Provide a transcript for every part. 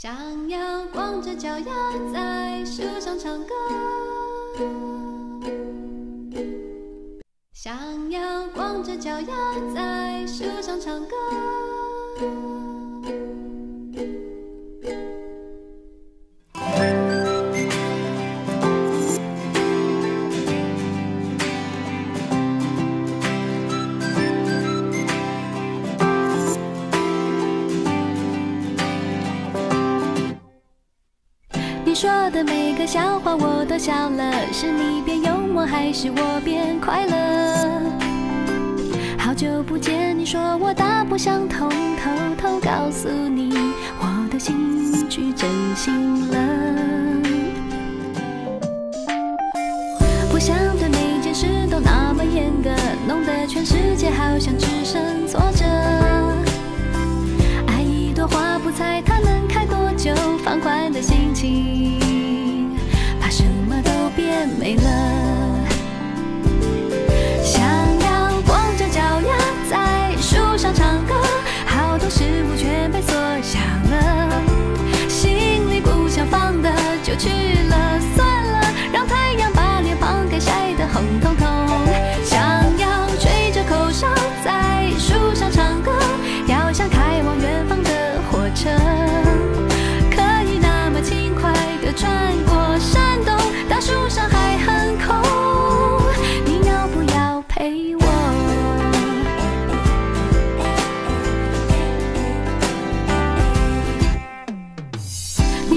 想要光着脚丫在树上唱歌，想要光着脚丫在树上唱歌。说的每个笑话我都笑了，是你变幽默还是我变快乐？好久不见你说我大不相同，偷偷告诉你，我的心去整形了。不想对每件事都那么严格，弄得全世界好像只剩挫折。爱一朵花，不猜它能开多久，放宽的心情。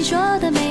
你说的。